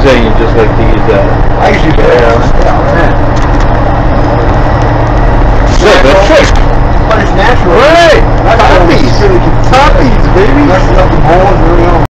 you're saying you just like to use that. I usually do it. Yeah. Yeah, that's right. But it's natural. Right. That's Poppies. Poppies, baby. Messing up the ball